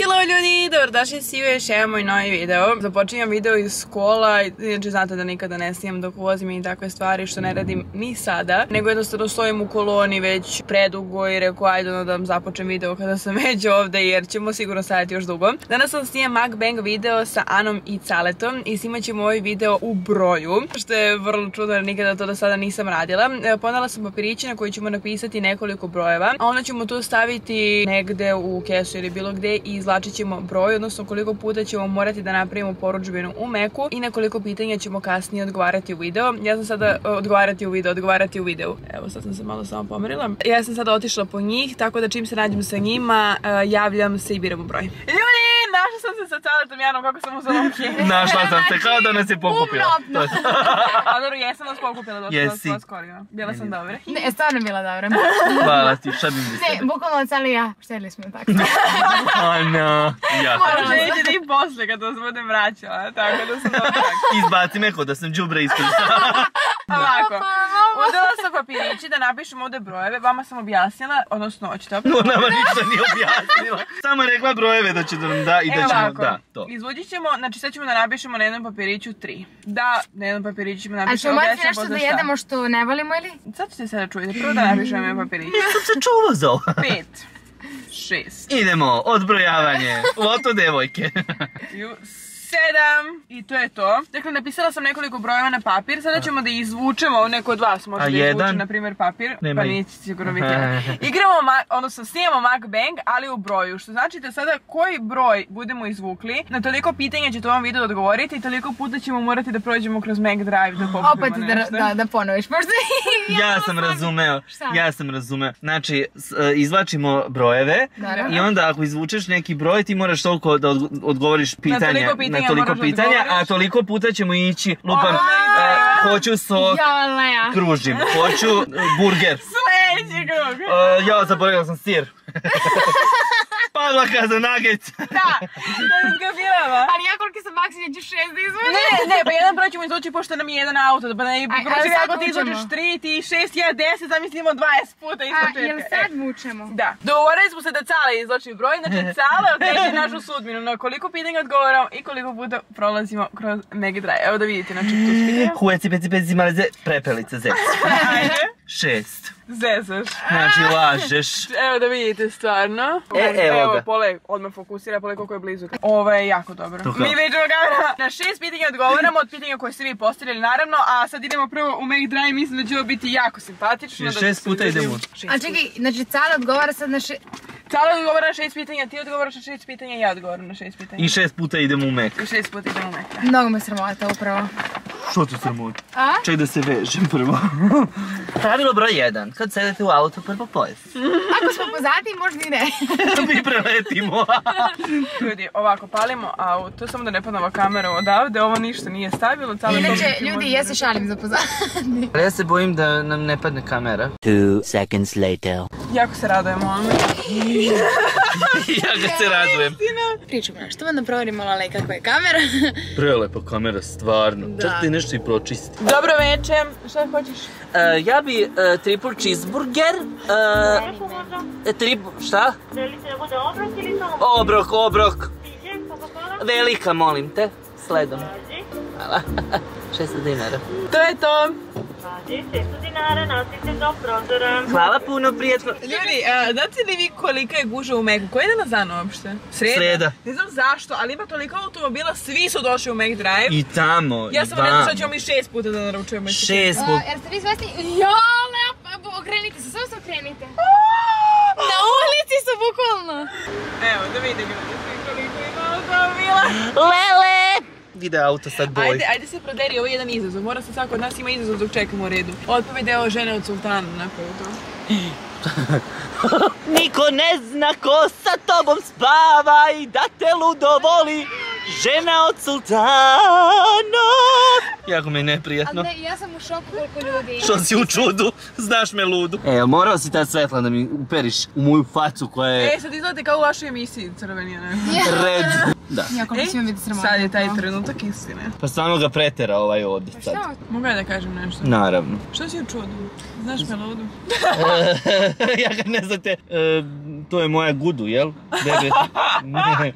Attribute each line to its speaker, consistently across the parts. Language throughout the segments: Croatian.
Speaker 1: Hello ljudi, dobrodošli svi u još jedan moj novi video. Započinjam video iz škola, inače znate da nikada ne snimam dok vozim i takve stvari što ne radim ni sada, nego jednostavno stojim u koloni već predugo i rekao ajde ono da vam započnem video kada sam već ovdje jer ćemo sigurno stajati još dugo. Danas sam snimam mukbang video sa Anom i Caletom i snimat ćemo ovaj video u broju, što je vrlo čudno jer nikada to do sada nisam radila. Ponela sam papiriće na koji ćemo napisati nekoliko brojeva, a onda ćemo to staviti negde u kesu ili bilo gdje i izvlačit ćemo broj, odnosno koliko puta ćemo morati da napravimo poručbinu u meku i nekoliko pitanja ćemo kasnije odgovarati u video. Ja sam sada e, odgovarati u video, odgovarati u videu. Evo sad sam se malo samo pomerila. Ja sam sada otišla po njih, tako da čim se nađem sa njima, e, javljam se i biramo broj. Ljudi, našla sam se sa Caletom Janom kako sam uzela u
Speaker 2: Našla sam se kao da nas je pokupila. To je-
Speaker 1: A dobro, jesam vas pokupila
Speaker 2: Jesi.
Speaker 1: sam vas korila. Bila sam dobra.
Speaker 3: Ne, stvarno bila dobra.
Speaker 2: Hvala ti, šta bi mi
Speaker 3: Ne, bukvalno cali ja, šteli smo tako.
Speaker 2: Ana, ja
Speaker 1: Možda neće i poslije kad vas budem vraćala, tako da sam dobra.
Speaker 2: Izbaci me ko da sam džubre ispred.
Speaker 1: Ovako, uzela sam papirići da napišem ovdje brojeve, vama sam objasnila, odnosno hoćete opet?
Speaker 2: No, nama ništa nije objasnila. Samo je rekla brojeve da će da nam da i da ćemo, da, to.
Speaker 1: izvuđit ćemo, znači sad ćemo da napišemo na jednom papiriću tri. Da, na jednom papiriću ćemo
Speaker 3: A
Speaker 1: napišemo,
Speaker 3: ćemo morati
Speaker 1: objašnjam
Speaker 3: nešto
Speaker 1: posle
Speaker 3: da jedemo što ne volimo ili?
Speaker 1: Sad ćete sada čujete, prvo da napišem jedan papirić.
Speaker 2: Sam se čuva za ovo.
Speaker 1: Pet, šest,
Speaker 2: Idemo, odbrojavanje. Loto devojke.
Speaker 1: Sedam i to je to. Dakle, napisala sam nekoliko brojeva na papir, sada ćemo da izvučemo, neko od vas može
Speaker 2: A
Speaker 1: da izvuče,
Speaker 2: jedan?
Speaker 1: na primjer, papir,
Speaker 2: Nema
Speaker 1: pa neće sigurno biti. Igramo, odnosno snimamo mukbang, ali u broju, što znači da sada koji broj budemo izvukli, na toliko pitanja ćete u ovom videu odgovoriti i toliko puta ćemo morati da prođemo kroz Mac Drive da pokupimo
Speaker 3: Opet da,
Speaker 1: nešto.
Speaker 3: da, da ponoviš, možda
Speaker 2: Ja sam razumeo,
Speaker 3: Šta?
Speaker 2: ja sam razumeo. Znači, e, izvlačimo brojeve
Speaker 3: Naravno.
Speaker 2: i onda ako izvučeš neki broj ti moraš toliko da odgo- odgovoriš pitanja,
Speaker 1: toliko pitanja
Speaker 2: na toliko pitanja, a toliko puta ćemo ići, lupam, e, hoću sok, kružim, hoću e, burger,
Speaker 1: Sljedeći krug.
Speaker 2: E, ja zaboravila sam sir. Pavlaka za nugget.
Speaker 1: Da, to je zgabirava.
Speaker 3: Ali ja koliki sam maksi, neću šest da izvučem.
Speaker 1: Ne, ne, pa jedan broj ćemo izvući pošto nam je jedan auto, pa ne,
Speaker 3: ali sad
Speaker 1: ako ti izvučeš tri, ti šest, ja deset, zamislimo 20 puta iz
Speaker 3: A,
Speaker 1: početka.
Speaker 3: jel
Speaker 1: E,
Speaker 3: sad mučemo?
Speaker 1: Da. Dogovorili smo se da Cale izloči broj, znači Cale određuje našu sudbinu na koliko pitanja odgovaramo i koliko puta prolazimo kroz Mega Drive. Evo da vidite, znači tu spitanja.
Speaker 2: Hueci, peci, peci, male ze, prepelice, zec. Šest.
Speaker 1: Zezaš.
Speaker 2: Znači, lažeš.
Speaker 1: Evo da vidite stvarno.
Speaker 2: E, evo ga.
Speaker 1: Pole, odmah fokusira, pole koliko je blizu. Ovo je jako dobro.
Speaker 2: To kao?
Speaker 1: Mi već kamera. Na šest pitanja odgovaramo od pitanja koje ste vi postavili naravno, a sad idemo prvo u Make Drive, mislim da će ovo biti jako simpatično.
Speaker 2: Šest puta idemo.
Speaker 1: Šest
Speaker 3: A čekaj, znači Cala odgovara sad na še...
Speaker 1: Cala odgovara na šest pitanja, ti odgovaraš na šest pitanja, ja odgovaram na šest pitanja.
Speaker 2: I šest puta idemo u mek.
Speaker 1: I šest puta idemo u Make.
Speaker 3: Mnogo me sramota upravo.
Speaker 2: Što tu sramota?
Speaker 3: A?
Speaker 2: Ček da se vežem prvo. Pravilo broj jedan. Kad sedete u auto, prvo pojest.
Speaker 3: Ako smo pozadi, možda i ne.
Speaker 2: Mi preletimo.
Speaker 1: Ljudi, ovako, palimo auto, samo da ne padne ova kamera odavde, ovo ništa nije stavilo.
Speaker 3: Inače, ljudi, ja
Speaker 1: da-
Speaker 3: se šalim za pozadi.
Speaker 2: Ali ja se bojim da nam ne padne kamera.
Speaker 4: Two seconds later.
Speaker 1: Jako se radujemo ovome.
Speaker 2: ja ga se radujem.
Speaker 3: Pričamo nešto, onda provjerim malo ali kakva je kamera.
Speaker 2: Prelepa kamera, stvarno. Čak ti nešto i pročisti.
Speaker 1: Dobro večer, šta hoćeš?
Speaker 2: E, ja bi uh, triple cheeseburger. Uh, tri, šta?
Speaker 5: Želite da bude obrok ili samo
Speaker 2: Obrok, obrok. Velika, molim te. Sledom. Hvala. 600 dinara.
Speaker 1: To je to.
Speaker 5: Važi, 600 dinara, nosite do prozora.
Speaker 2: Hvala puno, prijatno.
Speaker 1: Ljudi, a, znate li vi kolika je guža u Meku? Koji je danas dan uopšte? Sreda?
Speaker 2: Sreda.
Speaker 1: Ne znam zašto, ali ima toliko automobila, svi su došli u Mac Drive.
Speaker 2: I tamo,
Speaker 1: ja
Speaker 2: i
Speaker 1: sam
Speaker 2: vamo.
Speaker 1: što ćemo mi šest puta da naručujemo.
Speaker 2: Šest put.
Speaker 3: Jer ste vi svesni? Jale, pa okrenite se, samo se okrenite. Na ulici su bukvalno.
Speaker 1: Evo, da svi koliko ima automobila.
Speaker 2: Lele! Vide auto sad boj.
Speaker 1: Ajde, ajde se proderi, ovo je jedan izazov. Mora se svako od nas ima izazov dok čekamo u redu. Otpovi deo žene od sultana, napravi to.
Speaker 2: Niko ne zna ko sa tobom spava i da te ludo voli žena od sultana. Jako mi je neprijatno.
Speaker 3: Ali ne, ja sam u šoku koliko ljudi.
Speaker 2: Što si u čudu, znaš me ludu. E, morao si ta svetla da mi uperiš u moju facu koja je
Speaker 1: E, sad izgledate kao u vašoj emisiji crveni, ne?
Speaker 2: red. Da.
Speaker 3: Si mi biti sramota.
Speaker 1: sad je taj trenutak istine.
Speaker 2: Pa stvarno ga pretera ovaj ovdje sad.
Speaker 3: Šta?
Speaker 1: Mogu ja da kažem nešto?
Speaker 2: Naravno.
Speaker 1: Što si u čudu? Znaš me ludu?
Speaker 2: ja ga ne znate, e, to je moja gudu, jel? Bebe. E,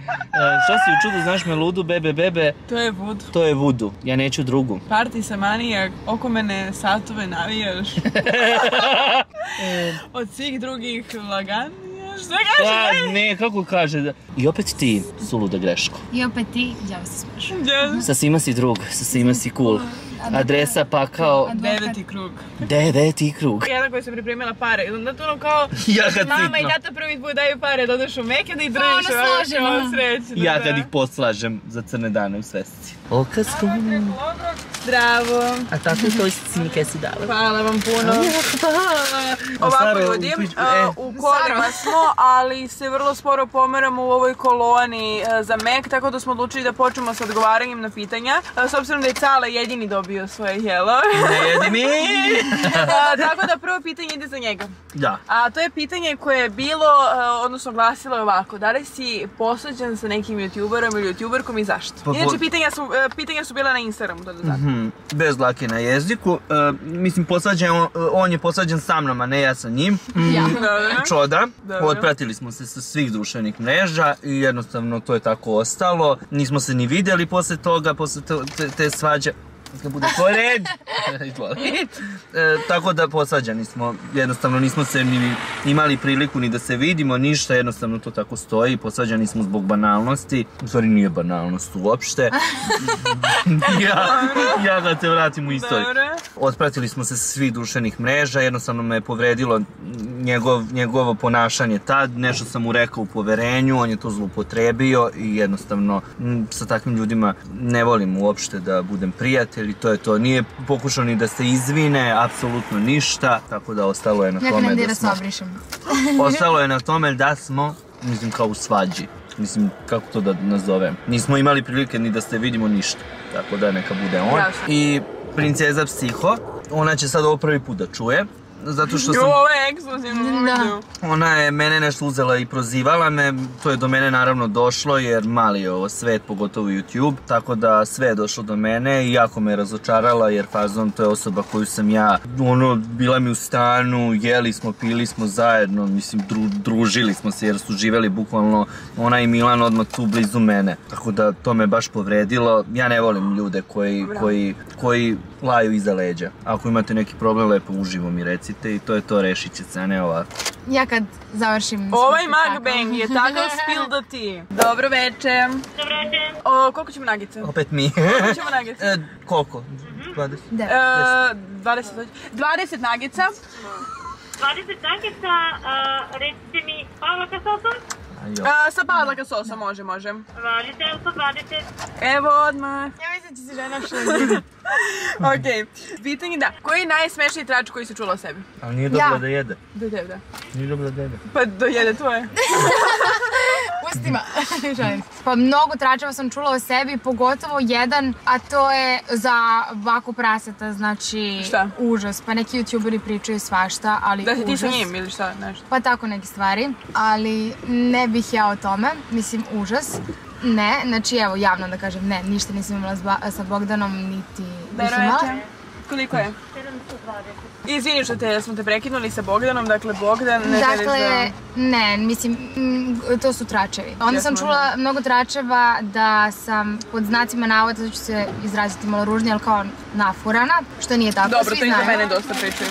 Speaker 2: Šta si u čudu, znaš me ludu, bebe, bebe,
Speaker 1: To je vud.
Speaker 2: to je vudu, ja neću drugu.
Speaker 1: Parti sa manijak, oko mene satove navijaš. Od svih drugih laganija. Što
Speaker 2: A,
Speaker 1: kažeš?
Speaker 2: ne, kako kaže da... I opet ti, suluda greško.
Speaker 3: I opet ti, djavo se smiješ.
Speaker 2: Sa svima si drug, sa svima si cool. Adresa pa kao
Speaker 1: Deveti krug.
Speaker 2: deveti krug.
Speaker 1: Jedna koja se pripremila pare. I onda to ono kao...
Speaker 2: Ja kad
Speaker 1: Mama i tata prvi put daju pare da odeš u Mek i da ih držiš.
Speaker 3: ono
Speaker 1: ovako,
Speaker 3: slažemo.
Speaker 1: kao srećno,
Speaker 2: Ja kad ih poslažem za crne dane u svesci. Okasku.
Speaker 1: Zdravo.
Speaker 2: A tako to si mi kaj si dala.
Speaker 1: Hvala vam puno. Ovako ljudi,
Speaker 2: u
Speaker 1: a,
Speaker 2: e.
Speaker 1: u kolima smo, ali se vrlo sporo pomeramo u ovoj koloni e, za Mek, tako da smo odlučili da počnemo sa odgovaranjem na pitanja. S obzirom da je Cale jedini dobio svoje jelo.
Speaker 2: Ne jedi mi!
Speaker 1: A, tako da prvo pitanje ide za njega.
Speaker 2: Da.
Speaker 1: A to je pitanje koje je bilo, e, odnosno glasilo je ovako. Da li si posuđen sa nekim youtuberom ili youtuberkom i zašto?
Speaker 2: Pa,
Speaker 1: Inače, pitanja su, e, pitanja su bila na Instagramu, da da znate.
Speaker 2: Hmm, bez dlake na jeziku. E, mislim, posađen, on, on je posađen sa mnom, a ne ja sa njim. Mm,
Speaker 3: Ja.
Speaker 1: Dobro.
Speaker 2: Čoda. Otpratili smo se sa svih društvenih mreža i jednostavno to je tako ostalo. Nismo se ni vidjeli posle toga, posle to- te, te svađe. Kad bude pored. E, tako da posađani smo, jednostavno nismo se ni imali priliku ni da se vidimo, ništa, jednostavno to tako stoji, posađani smo zbog banalnosti, u stvari nije banalnost uopšte. ja, ja da te vratim u istoriju. Otpratili smo se sa svih društvenih mreža, jednostavno me je povredilo njegov, njegovo ponašanje tad, nešto sam mu rekao u poverenju, on je to zloupotrebio i jednostavno m, sa takvim ljudima ne volim uopšte da budem prijatelj i to je to. Nije pokušao ni da se izvine, apsolutno ništa, tako da ostalo je na
Speaker 3: Ja
Speaker 2: tome
Speaker 3: ne
Speaker 2: da smo,
Speaker 3: obrišem.
Speaker 2: ostalo je na tome da smo, mislim kao u svađi. Mislim, kako to da nazovem. Nismo imali prilike ni da se vidimo ništa. Tako da neka bude on. I princeza psiho, ona će sad ovo prvi put da čuje. Zato što
Speaker 1: Jo,
Speaker 2: sam,
Speaker 1: ovo je ekskluzivno
Speaker 3: Da.
Speaker 1: videu.
Speaker 2: ona je mene nešto uzela i prozivala me, to je do mene naravno došlo jer mali je ovo svet, pogotovo YouTube, tako da sve je došlo do mene i jako me je razočarala jer Fazon to je osoba koju sam ja, ono, bila mi u stanu, jeli smo, pili smo zajedno, mislim, dru, družili smo se jer su živeli bukvalno ona i Milan odmah tu blizu mene, tako da to me baš povredilo, ja ne volim ljude koji, koji, koji laju iza leđa, ako imate neki problem lepo uživo mi recite i to je to, rešit će se, a ne ovako.
Speaker 3: Ja kad završim...
Speaker 1: Ovaj mukbang je takav spill da ti. Dobro veče.
Speaker 5: Dobro večer.
Speaker 1: O, koliko ćemo nagice?
Speaker 2: Opet mi.
Speaker 1: Koliko ćemo nagice?
Speaker 2: e, koliko? 20?
Speaker 3: Da.
Speaker 1: E, 20, 20 nagica.
Speaker 5: 20 nagica, recite mi pavlaka sosom.
Speaker 1: A, sa pavlaka sosa, može, može.
Speaker 5: Važite, evo 120.
Speaker 1: Evo odmah.
Speaker 3: Ja mislim da će se žena šuti.
Speaker 1: Ok, pitanje da. Koji je najsmešniji trač koji si čula o sebi?
Speaker 2: Ali nije dobro
Speaker 3: Ja.
Speaker 2: da jede.
Speaker 1: Do tebe, da.
Speaker 2: Nije dobro da jede.
Speaker 1: Pa do jede tvoje.
Speaker 3: Ustima. Pa mnogo tračeva sam čula o sebi, pogotovo jedan, a to je za baku praseta, znači
Speaker 1: Šta?
Speaker 3: užas. Pa neki youtuberi pričaju svašta, ali
Speaker 1: Da si ti sa njim ili šta, nešto.
Speaker 3: Pa tako neke stvari, ali ne bih ja o tome, mislim užas. Ne, znači evo javno da kažem ne, ništa nisam imala Ba- sa Bogdanom, niti imala.
Speaker 1: veče. Koliko je?
Speaker 5: 720.
Speaker 1: Izvini što te smo te prekinuli sa Bogdanom, dakle Bogdan ne želiš
Speaker 3: Dakle,
Speaker 1: da...
Speaker 3: ne, mislim, mm, to su tračevi. Onda sam čula mnogo tračeva da sam pod znacima navoda, sad ću se izraziti malo ružnije, ali kao nafurana, što nije tako,
Speaker 1: Dobro,
Speaker 3: svi
Speaker 1: to i za mene dosta pričaju.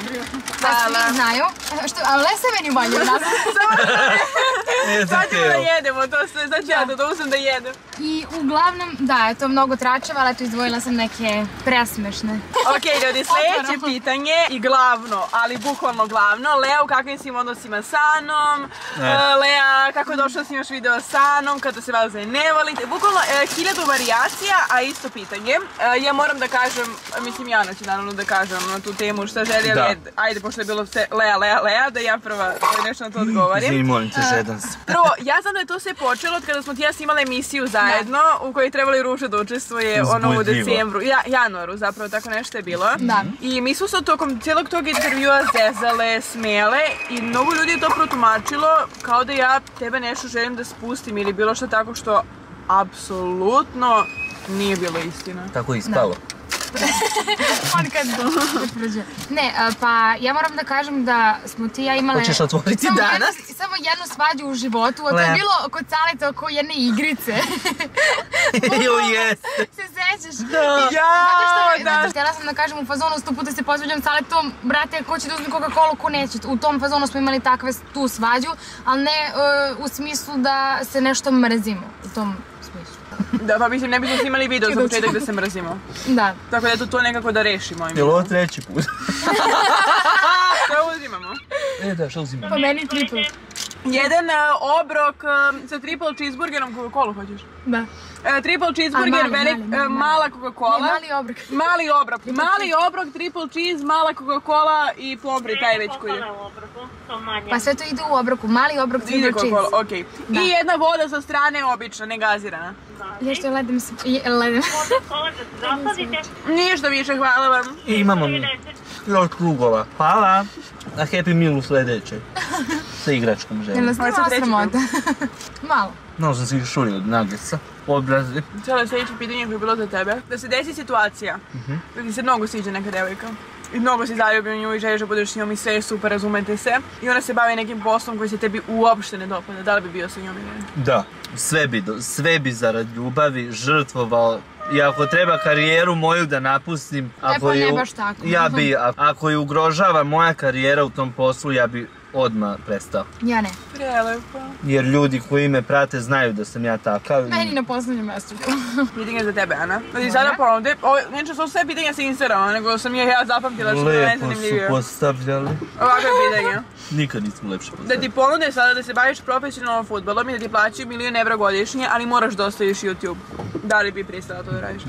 Speaker 3: Pa svi znaju, što, ali ne se meni manje od nas.
Speaker 1: Sad ćemo da jedemo, to sve, sad ću ja da uzem da jedem.
Speaker 3: I uglavnom, da, je to mnogo tračeva, ali eto izdvojila sam neke presmešne.
Speaker 1: Ok, ljudi, sljedeće pitanje i glavno, ali bukvalno glavno. Lea, u kakvim si odnosima sa Anom? E, Lea, kako je došlo da snimaš video sa Anom, kada se vas ne volite? Bukvalno e, hiljadu varijacija, a isto pitanje. E, ja moram da kažem, mislim i Ana će naravno da kažem na tu temu šta želi, ali ajde, pošto je bilo sve Lea, Lea, Lea, da ja prva nešto na to odgovorim.
Speaker 2: Izvini, molim te, žedan sam.
Speaker 1: Prvo, ja znam da je to sve počelo od kada smo ti ja snimali emisiju zajedno u kojoj je trebalo i Ruža da učestvuje ono u decembru, ja, januaru zapravo, tako nešto je bilo.
Speaker 3: Da.
Speaker 1: I mi smo se tokom cijelog tog intervjua zezale, smijale i mnogo ljudi je to protumačilo kao da ja tebe nešto želim da spustim ili bilo što tako što apsolutno nije bilo istina.
Speaker 2: Tako je ispalo.
Speaker 3: On kad prođe. Ne, pa ja moram da kažem da smo ti ja imale...
Speaker 2: Hoćeš otvoriti
Speaker 3: samo
Speaker 2: danas?
Speaker 3: Jednu, samo jednu svađu u životu, a to je bilo kod Saleta oko jedne igrice.
Speaker 2: Jo, jeste.
Speaker 3: Se sećaš?
Speaker 2: Da.
Speaker 1: Ja, da.
Speaker 3: znači, htjela sam da kažem u fazonu, sto puta se posvađam sa Aletom, brate, ko će da uzme Coca-Cola, ko neće. U tom fazonu smo imali takve tu svađu, ali ne e, u smislu da se nešto mrzimo. U tom.
Speaker 1: Da, pa mislim, ne bismo snimali video za početak da se mrzimo.
Speaker 3: Da.
Speaker 1: Tako da eto to nekako da rešimo.
Speaker 2: Jel ovo treći put?
Speaker 1: Što uzimamo?
Speaker 2: E, da, što uzimam?
Speaker 3: Po meni triple.
Speaker 1: Jedan e, obrok e, sa triple cheeseburgerom Coca-Cola hoćeš?
Speaker 3: Da.
Speaker 1: E, triple cheeseburger,
Speaker 3: mali,
Speaker 1: velik,
Speaker 3: mali, mali, mali.
Speaker 1: mala Coca-Cola.
Speaker 3: Ne, mali obrok.
Speaker 1: Mali obrok. Mali obrok, triple cheese, mala Coca-Cola i pombri, taj već koji je.
Speaker 5: Manje.
Speaker 3: Pa sve to ide u obroku. Mali obrok,
Speaker 1: Ide
Speaker 3: cheese.
Speaker 1: Coca-Cola, okej. I jedna voda sa strane, obična, ne gazirana.
Speaker 3: Ja što ledem se... je- Ledem.
Speaker 5: Da.
Speaker 1: Ništa više, hvala vam.
Speaker 2: I imamo mi
Speaker 5: 30.
Speaker 2: još krugova. Hvala. A Happy Meal u sljedećoj. Sa igračkom
Speaker 3: Jel
Speaker 2: želim.
Speaker 3: nas
Speaker 1: Ovo je sad
Speaker 3: nema sramota? Malo.
Speaker 2: No, sam si šurio od nuggetsa. Obrazi.
Speaker 1: Cijelo sljedeće pitanje koje je bilo za tebe. Da se desi situacija da ti se mnogo sviđa neka devojka. I mnogo si zaljubljen u nju i želiš da budeš s njom i sve je super, razumete se. I ona se bavi nekim poslom koji se tebi uopšte ne dopada. Da li bi bio sa njom ili ne?
Speaker 2: Da. Sve bi, do- sve bi zarad ljubavi žrtvovao i ako treba karijeru moju da napustim, ako
Speaker 3: pa ne
Speaker 2: ju-
Speaker 3: baš tako.
Speaker 2: ja bi, ako je ugrožava moja karijera u tom poslu, ja bi odmah prestao.
Speaker 3: Ja ne.
Speaker 1: Prelepo.
Speaker 2: Jer ljudi koji me prate znaju da sam ja takav. i-
Speaker 3: Meni na posljednjem mjestu.
Speaker 1: Pitanje za tebe, Ana. Da ti sada ponude, ovo, neće su sve pitanja sa Instagrama, nego sam je ja zapamtila što je
Speaker 2: Lepo su
Speaker 1: najzanimljivije.
Speaker 2: postavljali.
Speaker 1: Ovakve pitanja.
Speaker 2: Nikad nismo lepše
Speaker 1: Da
Speaker 2: postavljali.
Speaker 1: ti ponude sada da se baviš profesionalnom futbolom i da ti plaćaju milion evra godišnje, ali moraš da ostaviš YouTube. Da li bi pristala to da radiš?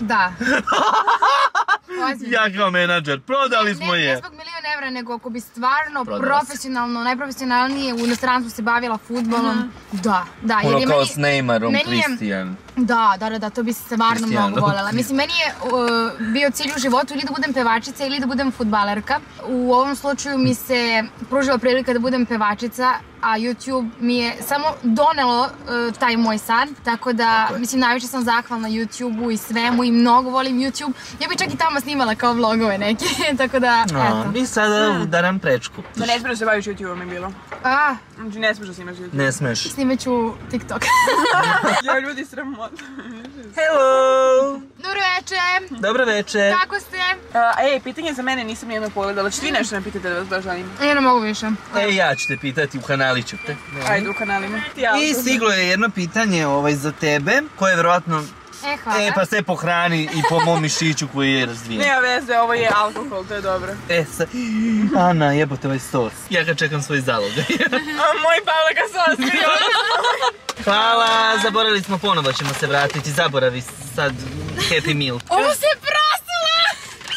Speaker 3: Da. Ozbiljno.
Speaker 2: Ja kao menadžer, prodali smo
Speaker 3: ne, ne
Speaker 2: je.
Speaker 3: zbog milion evra, nego ako bi stvarno
Speaker 2: Prodala
Speaker 3: profesionalno, najprofesionalnije u inostranstvu se bavila futbolom, da, da.
Speaker 2: Ono
Speaker 3: je
Speaker 2: kao s Neymarom,
Speaker 3: je-
Speaker 2: Kristijan.
Speaker 3: Da, da, da, da, to bi se stvarno mnogo voljela. Mislim, meni je uh, bio cilj u životu ili da budem pevačica ili da budem futbalerka. U ovom slučaju mi se pružila prilika da budem pevačica, a YouTube mi je samo donelo uh, taj moj san. Tako da, mislim, najviše sam zahvalna YouTube-u i svemu i mnogo volim YouTube. Ja bi čak i tamo snimala kao vlogove neke, tako da, eto.
Speaker 2: I sada udaram prečku.
Speaker 1: Da ne smiješ da se baviš YouTube-om je bilo.
Speaker 3: A,
Speaker 1: Znači ne smiješ da snimaš YouTube.
Speaker 2: Ne smeš.
Speaker 3: snimat ću TikTok.
Speaker 1: Ja ljudi sramota.
Speaker 2: Hello!
Speaker 3: Dobro večer,
Speaker 2: Dobro večer.
Speaker 3: kako ste?
Speaker 1: Uh, ej, pitanje za mene nisam nijedno pogledala. Čete vi nešto me pitate da vas baš zanima?
Speaker 3: Ja ne mogu više.
Speaker 2: E, ja ću te pitati, u kanaliću te.
Speaker 1: Ajde u kanalima.
Speaker 2: I stiglo je jedno pitanje ovaj, za tebe, koje je vjerojatno...
Speaker 3: E, hvala.
Speaker 2: E, pa sve po hrani i po mom mišiću koji je razvijen.
Speaker 1: Nema veze, ovo je alkohol, to je dobro.
Speaker 2: E, sa... Ana, jebote ovaj stos. Ja ga čekam svoj zalogaj.
Speaker 1: A moj Pavle ga se oskrio.
Speaker 2: Hvala, zaboravili smo ponovo ćemo se vratiti. Zaboravi sad Happy Meal.
Speaker 3: Ovo se prosila!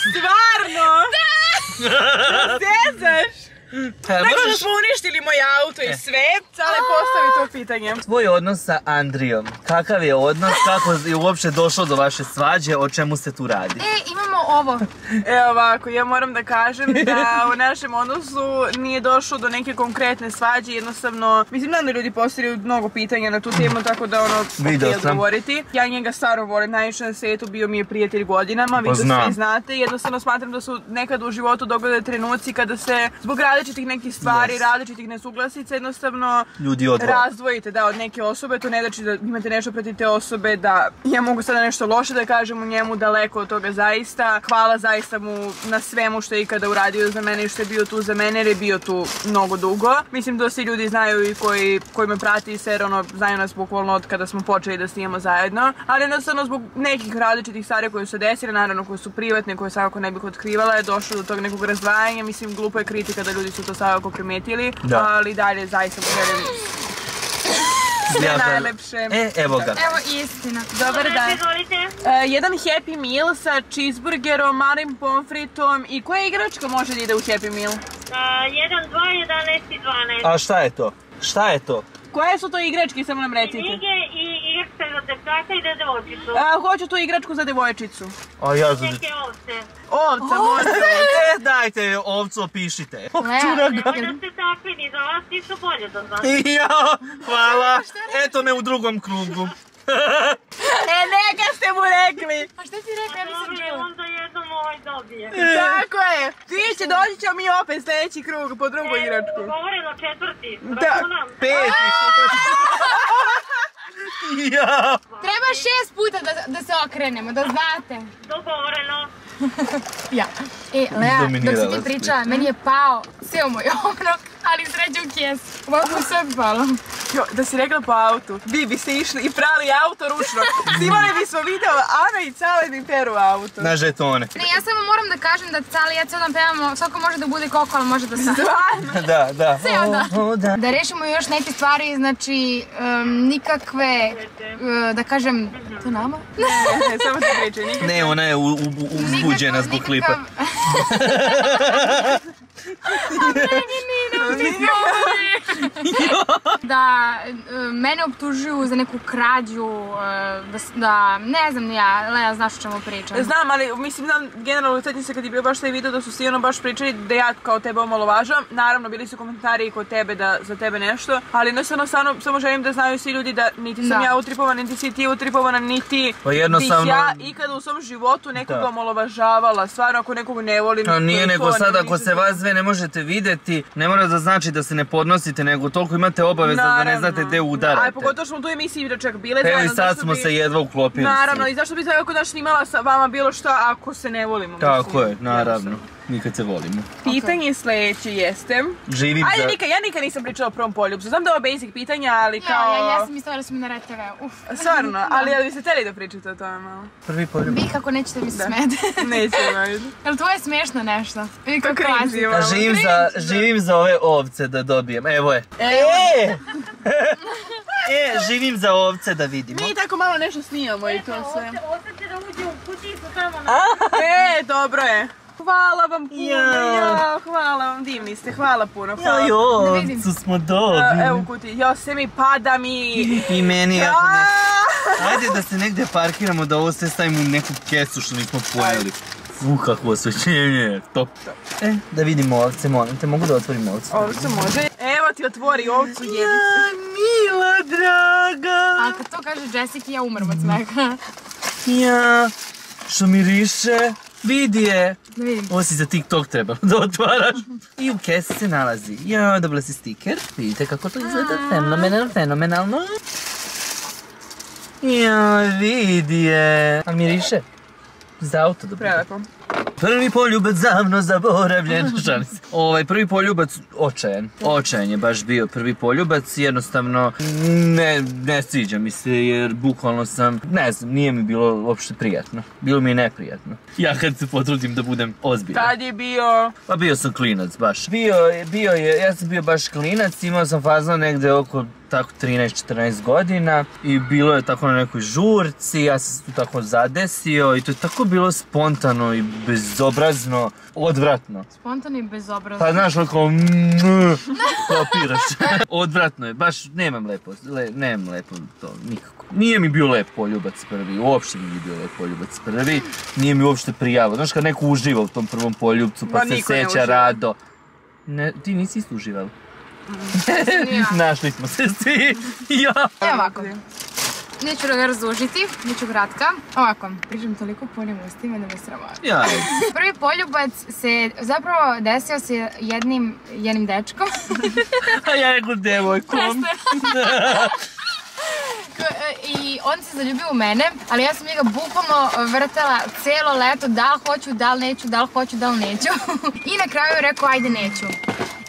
Speaker 1: Stvarno? Da! Zezaš?
Speaker 2: Pa,
Speaker 1: Tako da
Speaker 2: možeš
Speaker 1: smo uništili moj auto i
Speaker 2: E.
Speaker 1: sve, ali postavi to pitanje.
Speaker 2: tvoj odnos sa Andrijom. Kakav je odnos, kako je uopće došlo do vaše svađe, o čemu se tu radi?
Speaker 3: E, imamo ovo.
Speaker 1: Evo ovako, ja moram da kažem da u našem odnosu nije došlo do neke konkretne svađe, jednostavno, mislim da ljudi postavljaju mnogo pitanja na tu temu, tako da ono, htio
Speaker 2: sam.
Speaker 1: odgovoriti. Ja njega stvarno volim najviše na svijetu, bio mi je prijatelj godinama, vi
Speaker 2: Pa
Speaker 1: to
Speaker 2: znam.
Speaker 1: svi znate, jednostavno smatram da su nekad u životu dogode trenuci kada se zbog različitih nekih stvari,
Speaker 2: Yes.
Speaker 1: različitih nesuglasica, jednostavno
Speaker 2: Ljudi
Speaker 1: razdvojite da, od neke osobe, to ne znači da imate nešto protiv te osobe, da ja mogu sada nešto loše da kažem u njemu, daleko od toga zaista. Hvala zaista mu na svemu što je ikada uradio za mene i što je bio tu za mene, jer je bio tu mnogo dugo. Mislim da svi ljudi znaju i koji, koji me prati i sve, ono, znaju nas bukvalno od kada smo počeli da snimamo zajedno. Ali jednostavno zbog nekih različitih stvari koje su se desile, naravno koje su privatne, koje svakako ne bih otkrivala, je došlo do tog nekog razdvajanja. Mislim, glupo je kritika da ljudi su to svakako primetili,
Speaker 2: Da.
Speaker 1: ali dalje zaista mu želim sve
Speaker 2: Ja-
Speaker 1: najlepše.
Speaker 2: E, evo ga.
Speaker 3: Evo istina.
Speaker 1: Dobar dan. E, jedan Happy Meal sa cheeseburgerom, malim pomfritom i koja igračka može da ide u Happy Meal?
Speaker 5: A, 1, 2, 11 i 12.
Speaker 2: A šta je to? Šta je to?
Speaker 1: Koje su to igračke, samo nam recite?
Speaker 5: Knjige i igračka za dečaka i dedovčicu.
Speaker 1: A, hoću tu igračku za devojčicu.
Speaker 2: A ja za...
Speaker 5: Neke ovce.
Speaker 1: Ovca, može.
Speaker 2: E, dajte, ovco, pišite.
Speaker 3: Lea,
Speaker 5: Nemoj da ste takvi, ni za vas nisu bolje da znam.
Speaker 2: Ja, hvala. Eto me u drugom krugu.
Speaker 1: E, neka ste mu rekli?
Speaker 3: A šta ti rekao, ja nisam
Speaker 5: Dobro,
Speaker 3: čula.
Speaker 5: onda jednom ovaj dobije.
Speaker 1: Tako je. Ti će doći ćemo mi opet sljedeći krug po drugu igračku.
Speaker 5: Govoreno četvrti.
Speaker 1: Da,
Speaker 5: Računam.
Speaker 2: Peti. ja.
Speaker 3: Treba šest puta da, da se okrenemo, da znate.
Speaker 5: Dogovoreno.
Speaker 3: Ja. E, Lea, dok
Speaker 2: Izdominirala
Speaker 3: si ti
Speaker 2: si.
Speaker 3: pričala, meni je pao ceo moj obrok, ali u kesu. Ovako mi sve palo.
Speaker 1: Jo, da si rekla po autu, vi biste išli i prali auto ručno. Snimali bismo video, Ana i Cale mi peru auto.
Speaker 2: Na žetone.
Speaker 3: Ne, ja samo moram da kažem da Cali i ja cijel dan pevamo, svako može da bude koko, ali može da sa.
Speaker 1: Stvarno.
Speaker 2: Da, da. O, o, da.
Speaker 3: Da rešimo još neke stvari, znači nikakve, e, da kažem, to nama?
Speaker 1: Ne, samo pričaj, nikad.
Speaker 2: Ne, ona je uzbuđena zbog klipa.
Speaker 3: da e, mene optužuju za neku krađu, e, da, da ne znam ni ja, Lea, znaš o čemu pričam.
Speaker 1: Znam, ali mislim, znam, generalno, sećam se kad je bio baš taj video da su svi ono baš pričali da ja kao tebe omalovažam. Naravno, bili su komentari i kod tebe da za tebe nešto, ali jednostavno samo, samo želim da znaju svi ljudi da niti sam
Speaker 3: Da.
Speaker 1: ja utripovana, niti si ti utripovana, niti
Speaker 2: Pa jednostavno-
Speaker 1: bih ja ikada u svom životu nekoga
Speaker 2: Da.
Speaker 1: omalovažavala. Stvarno, ako nekog ne volim... To
Speaker 2: nije
Speaker 1: je
Speaker 2: nego
Speaker 1: to,
Speaker 2: sad
Speaker 1: ne
Speaker 2: ako se vas dve ne možete vidjeti, ne mora da znači da se ne podnosite, nego toliko imate obaveza da ne znate gde udarate.
Speaker 1: A pogotovo što smo tu emisiji igračak bile
Speaker 2: Evo i
Speaker 1: zajedno,
Speaker 2: sad smo
Speaker 1: bi-
Speaker 2: se jedva uklopili.
Speaker 1: Naravno, i zašto bi sad ako daš snimala sa vama bilo šta ako se ne volimo?
Speaker 2: Tako
Speaker 1: mislim,
Speaker 2: je, naravno.
Speaker 1: Jednostavno.
Speaker 2: Mi kad se volimo.
Speaker 1: Pitanje sljedeće jeste...
Speaker 2: Živim
Speaker 1: Ajde,
Speaker 2: za...
Speaker 1: nikad, ja nikad nisam pričala o prvom poljubcu. Znam da je ovo basic pitanja, ali
Speaker 3: Ja,
Speaker 1: kao...
Speaker 3: ja, ja sam mislila da smo na RTV, uf.
Speaker 1: Stvarno, ali ja bi se teli da pričate o tome malo.
Speaker 2: Prvi poljub.
Speaker 3: Vi kako nećete mi se smete.
Speaker 1: Neće, ajde.
Speaker 3: Jel tvoje smešno nešto? Ili
Speaker 1: Pa
Speaker 3: kako
Speaker 2: A živim za, živim za ove ovce da dobijem. Evo je. E! e, živim za ovce da vidimo.
Speaker 1: Mi tako malo nešto snimamo i to sve.
Speaker 5: Ostaće da uđe u kuticu tamo na...
Speaker 1: E, dobro je. Hvala vam puno,
Speaker 2: Ja.
Speaker 1: ja, hvala vam, divni ste, hvala puno, hvala.
Speaker 3: Vidim.
Speaker 2: ovcu smo dobili.
Speaker 1: Evo kuti, jo, se mi pada mi.
Speaker 2: I meni.
Speaker 1: Aaaa!
Speaker 2: Ajde da se negdje parkiramo, da ovo sve stavimo u neku kesu što nismo pojeli. U, kakvo osvećenje, top. E, da vidimo ovce, molim te, mogu da otvorim ovcu?
Speaker 1: Ovce može. Evo ti otvori ovcu, jebi se.
Speaker 2: Mila draga!
Speaker 3: A kad to kaže Jessica, ja umrem od smeha.
Speaker 2: Ja, što miriše, vidi je. Si za TikTok treba da otvaraš. I u kesi se nalazi. Ja, dobila si stiker. Vidite kako to izgleda fenomenalno, fenomenalno. Ja, vidi je. A miriše? Za auto bude.
Speaker 1: Prelepo.
Speaker 2: Prvi poljubac davno zaboravljen. Ovaj prvi poljubac očajan. Očajan je baš bio prvi poljubac. Jednostavno ne, ne sviđa mi se jer bukvalno sam, ne znam, nije mi bilo uopšte prijatno. Bilo mi je neprijatno. Ja kad se potrudim da budem ozbiljan.
Speaker 1: Tad je bio...
Speaker 2: Pa bio sam klinac baš. Bio je, bio je, ja sam bio baš klinac, imao sam fazno negde oko tako 13-14 godina i bilo je tako na nekoj žurci, ja sam se tu tako zadesio i to je tako bilo spontano i bezobrazno, odvratno.
Speaker 3: Spontano i bezobrazno.
Speaker 2: Pa znaš, onako, kopiraš. Odvratno je, baš nemam lepo, le, nemam lepo to, nikako. Nije mi bio lep poljubac prvi, uopšte mi nije bio lep poljubac prvi, nije mi uopšte prijavao. Znaš kad neko uživa u tom prvom poljubcu pa se seća rado. Ne, ti nisi isto uživala.
Speaker 3: Ja.
Speaker 2: Našli smo se svi, ja.
Speaker 3: Evo ovako. Neću ga razdužiti, neću kratka. Ovako, pričam toliko punim ustima da me sramota.
Speaker 2: Ja,
Speaker 3: Prvi poljubac se zapravo desio se jednim, jednim dečkom.
Speaker 2: a ja neku devojkom.
Speaker 3: I on se zaljubio u mene, ali ja sam njega bukvalno vrtala cijelo leto, da li hoću, da li neću, da li hoću, da li neću. I na kraju je rekao, ajde neću.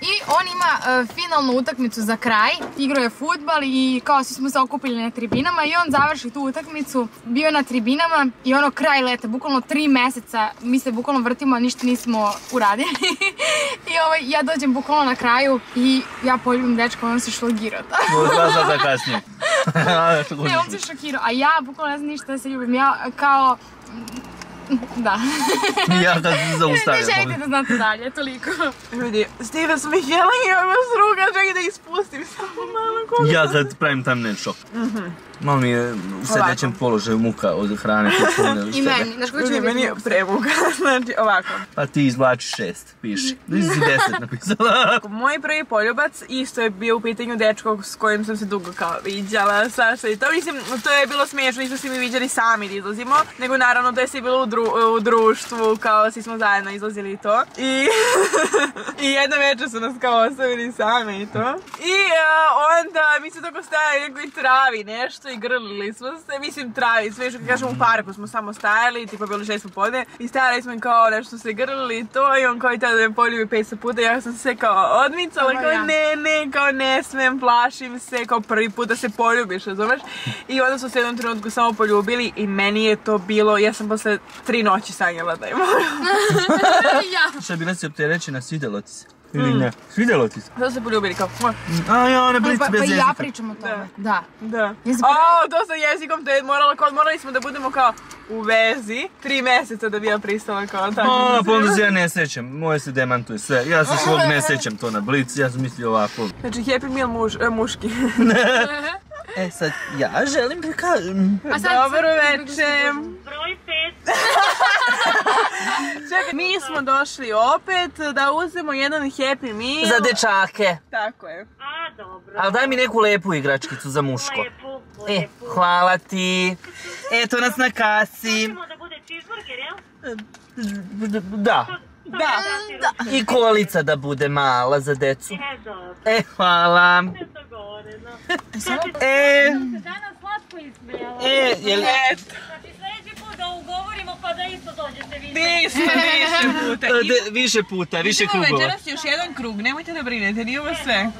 Speaker 3: I on ima e, finalnu utakmicu za kraj, igrao je futbal i kao svi smo se okupili na tribinama i on završi tu utakmicu, bio na tribinama i ono kraj leta, bukvalno tri meseca, mi se bukvalno vrtimo, a ništa nismo uradili. I ovaj, ja dođem bukvalno na kraju i ja poljubim dečka, on se šlogirao.
Speaker 2: Sata kasnije.
Speaker 3: Ne, on se šokirao, a ja bukvalno ne znam ništa da se ljubim. Ja kao... Da.
Speaker 2: Ja kad se
Speaker 3: ne
Speaker 2: zaustavljam.
Speaker 3: želite da znate dalje, toliko.
Speaker 1: Vidi, Steven smo Helen i ovo struga, čekaj da ih spustim samo malo koliko.
Speaker 2: Ja kad pravim thumbnail šok. Malo mi je u sedećem položaju muka od hrane koju
Speaker 3: I meni, znaš kako će
Speaker 1: meni je premuka, znači ovako.
Speaker 2: Pa ti izvlači šest, piši. Nisi si deset napisala.
Speaker 1: Moj prvi poljubac isto je bio u pitanju dečko s kojim sam se dugo kao viđala, Saša i to. Mislim, to je bilo smiješno, nismo se mi viđali sami da izlazimo, nego naravno to je sve bilo u, dru- u društvu, kao svi smo zajedno izlazili i to. I, I jedna večer su nas kao ostavili sami i to. I a, onda mi se tako stajali u nekoj travi nešto i grlili smo se, mislim travi, sve što kažem u parku smo samo stajali, tipa bilo šest popodne i stajali smo kao nešto se grlili i to i on kao i tada me poljubi 500 puta, ja sam se kao odmicala, kao
Speaker 3: ja.
Speaker 1: ne, ne, kao ne smem, plašim se, kao prvi put da se poljubiš, razumeš? I onda su se u jednom trenutku samo poljubili i meni je to bilo, ja sam posle tri noći sanjala da je moj.
Speaker 3: ja.
Speaker 2: Šta bila si opterećena, svidjelo ti se? Ili ne? Svidjelo ti se?
Speaker 1: Sada se poljubili kao, "Mua."
Speaker 2: A ja, ne blic
Speaker 3: Pa,
Speaker 2: bez
Speaker 3: pa i ja
Speaker 2: jezika.
Speaker 3: pričam o tome. Da.
Speaker 1: Da. O, to sa jezikom, to je morala, kao, morali smo da budemo kao u vezi, tri mjeseca da bi ja pristala kao tako.
Speaker 2: A, pa onda se ja ne sjećam, moje se demantuje sve. Ja se svog ne sjećam to na blic, ja sam mislio ovako.
Speaker 1: Znači, Happy Meal muž, e, muški.
Speaker 2: E sad, ja želim da kažem...
Speaker 3: A
Speaker 1: Dobro večer.
Speaker 5: Broj.
Speaker 1: Čekaj, mi smo došli opet da uzmemo jedan Happy Meal.
Speaker 2: Za dečake.
Speaker 1: Tako je.
Speaker 5: A, dobro.
Speaker 2: Ali daj mi neku lepu igračkicu za muško.
Speaker 5: Lepu,
Speaker 2: E,
Speaker 5: lepu.
Speaker 2: hvala ti. Eto nas na kasi.
Speaker 5: Hoćemo da bude cheeseburger, jel?
Speaker 2: Da.
Speaker 1: Da.
Speaker 5: Da.
Speaker 2: I kolica da bude mala za decu.
Speaker 5: E, dobro.
Speaker 2: E, hvala.
Speaker 5: Sve to gore, no.
Speaker 2: E,
Speaker 5: danas
Speaker 2: e,
Speaker 5: ugovorimo pa da isto dođete vi.
Speaker 1: mi smo više puta.
Speaker 2: De- više puta, više
Speaker 1: Idemo
Speaker 2: krugova.
Speaker 1: večeras još jedan krug, nemojte da brinete, nije ovo sve.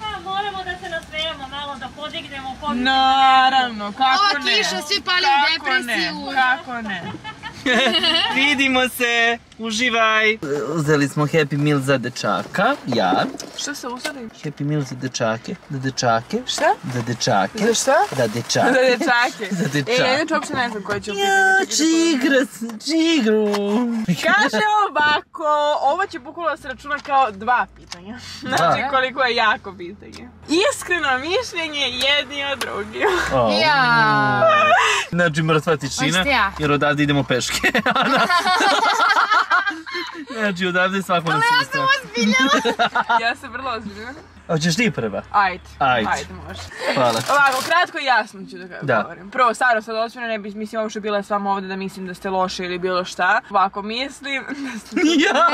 Speaker 5: Pa, moramo da se nasmejemo malo, da podignemo podignemo.
Speaker 1: Naravno, kako
Speaker 3: Ova
Speaker 1: ne.
Speaker 3: kiša, svi pali u
Speaker 1: Kako ne,
Speaker 3: depresiju.
Speaker 1: Kako ne.
Speaker 2: Vidimo se, uživaj. Uzeli smo Happy Meal za dečaka, ja.
Speaker 1: Što se uzeli?
Speaker 2: Happy Meal za dečake, za dečake.
Speaker 1: Šta?
Speaker 2: Za dečake.
Speaker 1: Za šta?
Speaker 2: Za
Speaker 1: Za
Speaker 2: dečake.
Speaker 1: dečake.
Speaker 2: Za dečake.
Speaker 1: E, ja inače uopće ne znam koje će u
Speaker 2: Ja, čigra, čigru.
Speaker 1: Kaže ovako, ovo će bukvalno da se računa kao dva pitanja. Znači
Speaker 2: Da.
Speaker 1: koliko je jako pitanje. Iskreno mišljenje jedni od drugih.
Speaker 3: Ja.
Speaker 2: Znači mrtva tišina, jer odavde idemo peške. Znači odavde svako na svoju stranu.
Speaker 1: Ja sam vrlo ozbiljna.
Speaker 2: Hoćeš ti prva?
Speaker 1: Ajde.
Speaker 2: Ajde.
Speaker 1: Ajde, može.
Speaker 2: Hvala.
Speaker 1: Ovako, kratko i jasno ću da,
Speaker 2: Da.
Speaker 1: govorim. Prvo, stvarno sad ozbiljno ne bi, mislim, uopšte bila s vama ovdje da mislim da ste loše ili bilo šta. Ovako, mislim...
Speaker 2: Ja!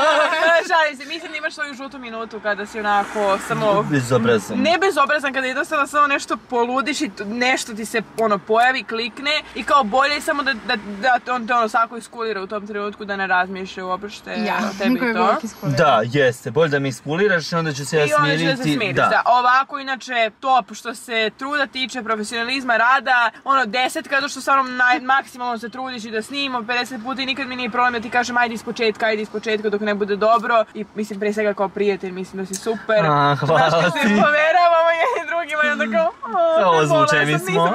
Speaker 1: Šalim se, mislim da imaš svoju žutu minutu kada si onako samo...
Speaker 2: Bezobrazan.
Speaker 1: Ne bezobrazan kada jednostavno samo nešto poludiš i nešto ti se ono pojavi, klikne i kao bolje je samo da, da, da on te ono svako iskulira u tom trenutku da ne razmišlja uopšte
Speaker 3: Ja.
Speaker 1: o tebi
Speaker 3: je
Speaker 1: to.
Speaker 2: Da, jeste. Bolje da mi iskuliraš i onda ću se ja
Speaker 1: I da se da. Ovako, inače, top što se truda tiče, profesionalizma, rada, ono, deset kada što stvarno naj, maksimalno se trudiš i da snimamo 50 puta i nikad mi nije problem da ti kažem ajde iz početka, ajde iz početka dok ne bude dobro i mislim pre svega kao prijatelj, mislim da si super.
Speaker 2: A, hvala
Speaker 1: Znaš, kad se
Speaker 2: ti.
Speaker 1: poveravamo jedni drugima i onda kao, o,
Speaker 2: ozvučeni
Speaker 1: sam,
Speaker 2: smo.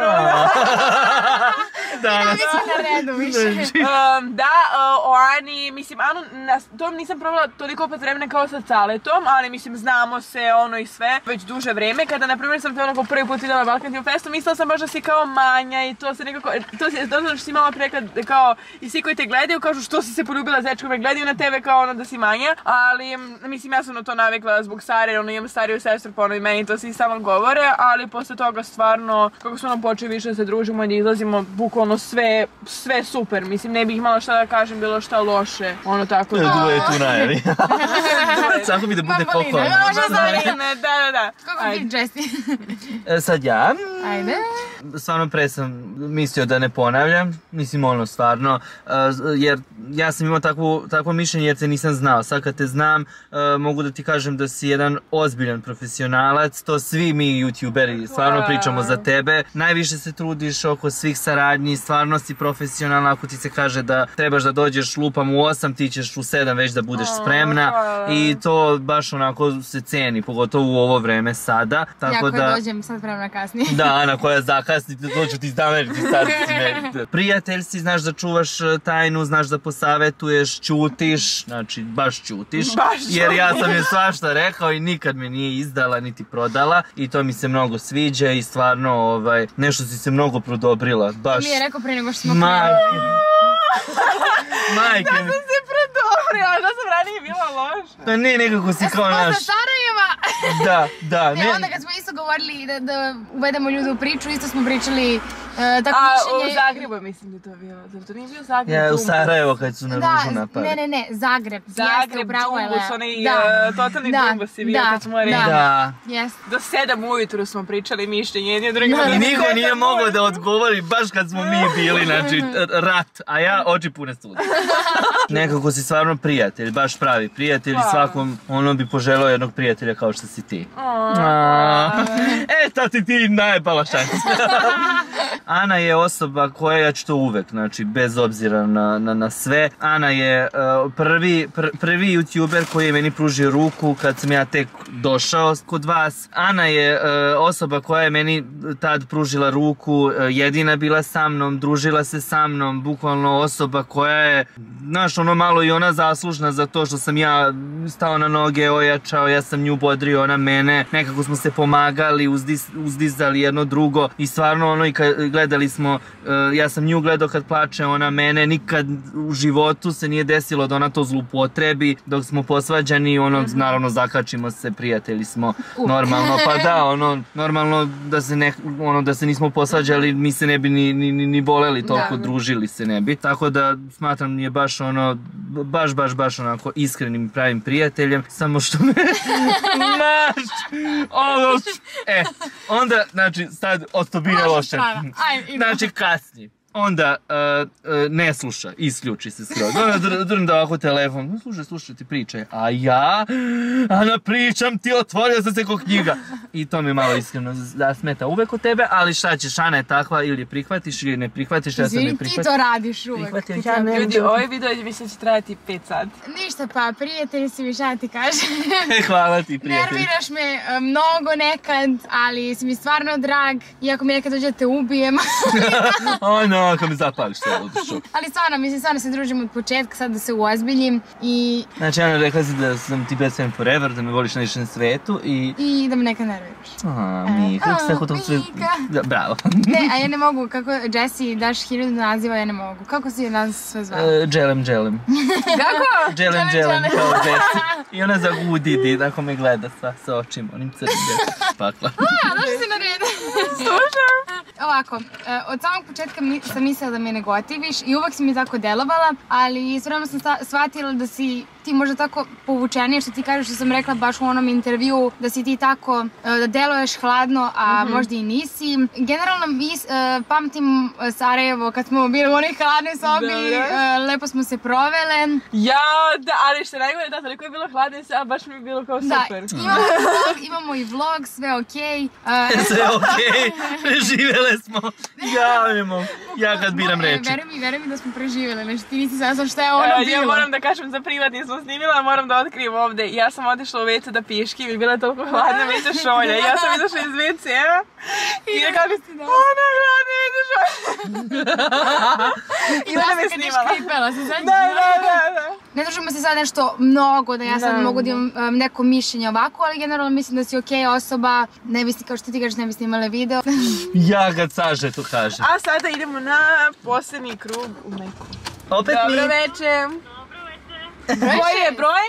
Speaker 2: Danas.
Speaker 3: Nisi na redu više.
Speaker 1: Um, da, uh, o Ani, mislim, Anu, na tom nisam probala toliko opet vremena kao sa Caletom, ali mislim, znamo se ono i sve već duže vreme. Kada, na primjer, sam te onako prvi put vidjela Balkan Team Festu, mislila sam baš da si kao manja i to se nekako, to si, to što si imala pre kad, kao, i svi koji te gledaju kažu što si se poljubila zečkom i gledaju na tebe kao ono da si manja, ali mislim, ja sam na to navikla zbog Sare, ono imam stariju sestru, pa ono i meni to svi samo govore, ali posle toga stvarno, kako smo nam počeli više da se družimo i da izlazimo, bukvalno sve, sve super, mislim, ne bih imala šta da kažem, bilo šta loše, ono tako da...
Speaker 2: Tu najavi. Samo mi da bude pohvalno.
Speaker 3: da
Speaker 1: da, da, da.
Speaker 3: Kako
Speaker 1: Ajde.
Speaker 3: ti Jesse?
Speaker 2: E, Sad ja,
Speaker 3: Ajde.
Speaker 2: stvarno pre sam mislio da ne ponavljam, mislim ono stvarno, uh, jer ja sam imao takvo, takvo mišljenje jer te nisam znao. Sad kad te znam, uh, mogu da ti kažem da si jedan ozbiljan profesionalac, to svi mi youtuberi stvarno pričamo za tebe. Najviše se trudiš oko svih saradnji, stvarno si profesionalna, ako ti se kaže da trebaš da dođeš lupam u 8, ti ćeš u 7 već da budeš spremna
Speaker 1: hvala.
Speaker 2: i to baš onako se ceni, pogotovo u ovo vreme sada. Tako
Speaker 3: Ja koja
Speaker 2: da...
Speaker 3: dođem sad vremena kasnije.
Speaker 2: Da, Ana koja zakasni, to ću ti zameriti sad. Prijatelj si, znaš da čuvaš e, tajnu, znaš da posavetuješ, ćutiš, znači baš ćutiš.
Speaker 1: Baš
Speaker 2: jer ja sam je svašta rekao i nikad me nije izdala niti prodala i to mi se mnogo sviđa i stvarno ovaj, nešto si se mnogo prodobrila. Baš.
Speaker 3: Mi je rekao pre nego što smo
Speaker 2: Majke. Majke. mi.
Speaker 1: Sam se predobrila, da sam ranije bila loša.
Speaker 2: Pa ne, nekako si kao naš.
Speaker 3: Sarajeva!
Speaker 2: Da, da.
Speaker 3: Ne, onda kad smo isto govorili da, da uvedemo ljude u priču, isto smo pričali uh, tako
Speaker 1: A
Speaker 3: mišljenje...
Speaker 1: u Zagrebu mislim da je to bilo. Zar to nije bio Zagreb?
Speaker 2: Ja, u? Sarajevo kad su na
Speaker 3: Da,
Speaker 2: ružu napali.
Speaker 3: ne, ne, ne, Zagreb. Jeste,
Speaker 1: Zagreb,
Speaker 3: upravo je
Speaker 1: Džumbus,
Speaker 3: Lea.
Speaker 1: onaj
Speaker 3: Da.
Speaker 1: e, totalni
Speaker 3: Da,
Speaker 1: Džumbus je bio
Speaker 3: da,
Speaker 1: kad smo rekli.
Speaker 3: da.
Speaker 2: Da.
Speaker 3: Jeste.
Speaker 1: Do sedam ujutru smo pričali mišljenje jedni drugima.
Speaker 3: Da.
Speaker 2: I niko nije mogao da odgovori baš kad smo mi bili, znači rat, a ja oči pune suza. Nekako si stvarno prijatelj, baš pravi prijatelj i
Speaker 1: Hvala.
Speaker 2: svakom ono bi poželao jednog prijatelja kao što si ti. A, E, to ti ti najbala šansa. Ana je osoba koja, ja ću to uvek, znači bez obzira na, na, na sve. Ana je uh, prvi, pr- prvi youtuber koji je meni pružio ruku kad sam ja tek došao kod vas. Ana je uh, osoba koja je meni tad pružila ruku, uh, jedina bila sa mnom, družila se sa mnom, bukvalno osoba koja je, znaš, ono malo i ona zaslužna za to što sam ja stao na noge, ojačao, ja sam nju bodrio, ona mene, nekako smo se pomagali, uzdiz, uzdizali jedno drugo i stvarno ono i kad gledali smo, uh, ja sam nju gledao kad plače, ona mene, nikad u životu se nije desilo da ona to zlupotrebi, dok smo posvađani, ono, naravno zakačimo se, prijatelji smo, normalno, pa da, ono, normalno da se ne, ono, da se nismo posvađali, mi se ne bi ni, ni, ni, voleli toliko,
Speaker 3: Da.
Speaker 2: družili se ne bi, tako da smatram je baš ono, baš, baš, baš onako iskrenim i pravim prijateljem, samo što me, maš, ovo, e, onda, znači, sad ostobine
Speaker 3: Može
Speaker 2: loše.
Speaker 3: Strana. Ajde, idemo.
Speaker 2: Znači, kasni. Onda uh, uh, ne sluša, isključi se skroz. Onda dr, drn da ovako telefon, "No, slušaj, slušaj ti pričaj. A ja, Ana pričam ti, otvorio sam se ko knjiga. I to mi malo iskreno da smeta uvek od tebe, ali šta ćeš, Ana je takva, ili je prihvatiš ili ne prihvatiš, ja sam ne
Speaker 3: Izvini, ti to radiš uvek.
Speaker 2: Ja ne-
Speaker 1: Ljudi, ovaj video mislim da će trajati 5 sati.
Speaker 3: Ništa pa, prijatelji si mi šta ti kažem.
Speaker 2: Hvala ti, prijatelj.
Speaker 3: Nerviraš me e, mnogo nekad, ali si mi stvarno drag. Iako mi nekad dođe da te ubijem.
Speaker 2: O no, ako mi zapališ od šok.
Speaker 3: ali stvarno, mislim, stvarno se družimo od početka, sad da se uozbiljim i,
Speaker 2: Znači, Ana, rekla si da sam ti best friend forever, da me voliš najviše na svetu i...
Speaker 3: i da me nekad nerviraš.
Speaker 2: A, mi, kako se tako to sve...
Speaker 3: Mika.
Speaker 2: Da, bravo.
Speaker 3: Ne, a ja ne mogu, kako Jessie daš hiljadu naziva, ja ne mogu. Kako si nas sve zvao?
Speaker 2: E, Dželem, dželem.
Speaker 1: Kako?
Speaker 2: Dželem,
Speaker 3: Dželem,
Speaker 2: kao Jessie. I ona zagudidi, tako me gleda sva sa očima, onim crnim pakla.
Speaker 3: A, došli si na red. Slušam. Ovako, e, od samog početka mi, sam mislila da me ne gotiviš i uvek si mi tako delovala, ali vremenom sam shvatila da si ti možda tako povučenije što ti kažeš što sam rekla baš u onom intervju da si ti tako, e, da deluješ hladno, a možda i nisi. Generalno mi e, pamtim e, Sarajevo kad smo bili u onoj hladnoj sobi, e, lepo smo se provele.
Speaker 1: Ja, da, ali što je najgore, da, toliko je bilo hladno i sad baš mi je bilo kao
Speaker 3: Da,
Speaker 1: super.
Speaker 3: imamo, vlog, imamo i vlog, sve okej. E,
Speaker 2: Sve okej, preživjele smo. Ja ne mogu, ja kad biram
Speaker 3: E,
Speaker 2: reči.
Speaker 3: Veruj mi, veruj mi da smo preživjeli, znači ti nisi saznao šta je ono
Speaker 1: E,
Speaker 3: bilo.
Speaker 1: ja moram da kažem za privatni smo snimila, moram da otkrijem ovde. Ja sam otišla u WC da piškim i bila je toliko hladna WC šolja. Ja sam izašla iz WC-a i da kažem, ona je hladna WC šolja.
Speaker 3: I
Speaker 1: da
Speaker 3: da
Speaker 1: me
Speaker 3: me kad je
Speaker 1: snimala.
Speaker 3: škripela, se sećaš?
Speaker 1: Da, da, da, da.
Speaker 3: Ne družimo se sad nešto mnogo, da ja sad
Speaker 1: Da,
Speaker 3: mogu da imam um, neko mišljenje ovako, ali generalno mislim da si okej osoba, ne bi si, kao što ti kažeš, ne bi snimale video.
Speaker 2: Ja kad saže to kažem.
Speaker 1: A sada idemo na posljednji krug u neku.
Speaker 2: Opet
Speaker 1: Dobro
Speaker 2: mi.
Speaker 5: Dobro večer.
Speaker 1: Koji je broj?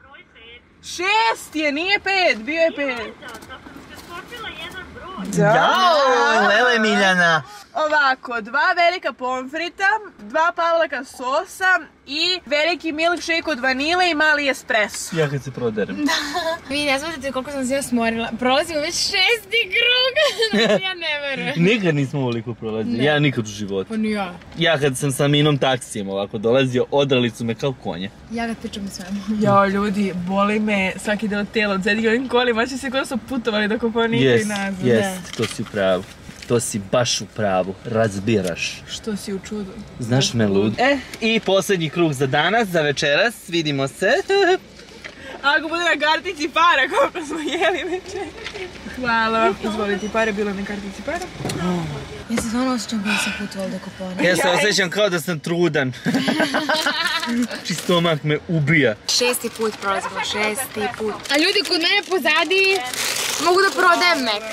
Speaker 5: Broj pet.
Speaker 1: Šest je, nije pet, bio je pet.
Speaker 5: Da, tako sam preskočila jedan broj.
Speaker 2: Jao, lele Miljana.
Speaker 1: Ovako, dva velika pomfrita, dva pavlaka sosa i veliki milkshake od vanile i mali espresso.
Speaker 2: Ja kad se proderem.
Speaker 3: Vi ne znate koliko sam se ja smorila. Prolazimo već šesti krug, znači ja ne verujem.
Speaker 2: Nikad nismo ovoliko prolazili, ja nikad u životu.
Speaker 3: Pa ni ja.
Speaker 2: Ja kad sam sa minom taksijem ovako dolazio, odrali su me kao konje.
Speaker 3: Ja kad pričam svemu.
Speaker 1: Jao ljudi, boli me svaki deo tela od zadnjih ovim kolima, će se kao da su putovali do Kopaonika i
Speaker 2: Jest,
Speaker 1: nazad.
Speaker 2: jest, to si u pravu. To si baš u pravu, razbiraš.
Speaker 1: Što si u čudu?
Speaker 2: Znaš me lud. E, i posljednji krug za danas, za večeras, vidimo se.
Speaker 1: Ako bude na kartici para, koliko smo jeli večer. Hvala. Izvolite pare, bilo na kartici para.
Speaker 3: Ja se stvarno osjećam kada sam putovala do Kopona.
Speaker 2: Ja se osjećam kao da sam trudan. Či stomak me ubija.
Speaker 3: Šesti put prolazimo, šesti put. A ljudi kod mene pozadi mogu da prodajem Mac.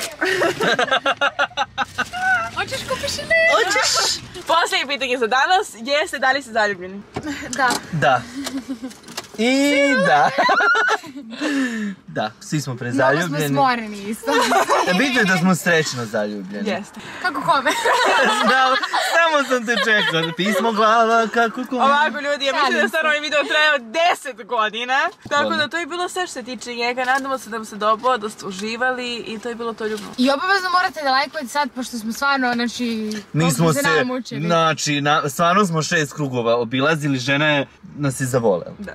Speaker 3: Hoćeš kupiš ili?
Speaker 2: Hoćeš?
Speaker 1: Posljednje pitanje za danas jeste da li ste zaljubljeni?
Speaker 3: Da.
Speaker 2: Da. I da. Da, svi smo
Speaker 3: Mnogo smo
Speaker 2: prezaljubljeni.
Speaker 3: smoreni isto.
Speaker 2: Bitno je da smo srećno zaljubljeni.
Speaker 1: Jeste.
Speaker 3: Kako kome?
Speaker 2: Da, samo sam te čekao. Pismo glava, kako ko...
Speaker 1: Ovako ljudi, ja mislim da stvarno ovaj video trajao 10 godina. Tako da to je bilo sve što se tiče njega. Nadamo se da vam se dopao, da ste uživali i to je bilo to ljubno.
Speaker 3: I obavezno morate da lajkujete sad, pošto smo stvarno, znači,
Speaker 2: Nismo se,
Speaker 3: namučeni.
Speaker 2: znači, na, stvarno smo šest krugova obilazili, žena je nas je zavolela.
Speaker 1: Da.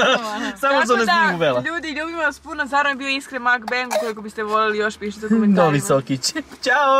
Speaker 2: Samo što
Speaker 1: Tako
Speaker 2: nas nije uvela.
Speaker 1: ljudi, ljubimo vas puno. Stvarno je bio iskren Mac Bang. Ukoliko biste voljeli još, pišite u komentarima.
Speaker 2: Novi Sokić. Ćao!